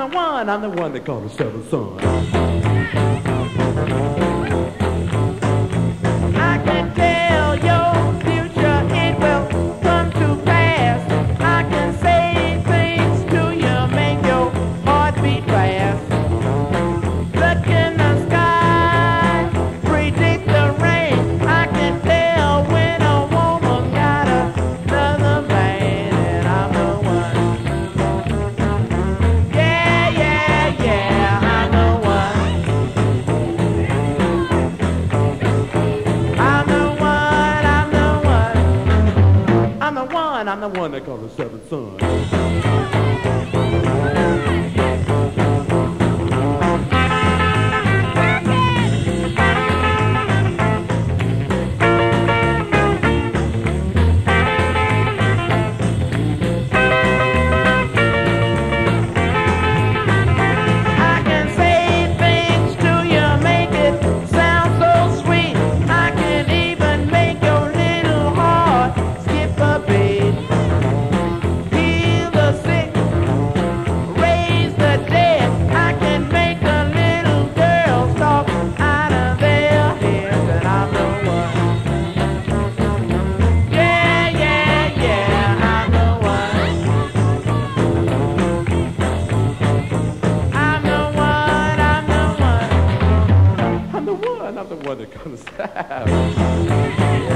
the one, I'm the one that called the seventh son. I'm the one that called the seventh son. another one that comes out.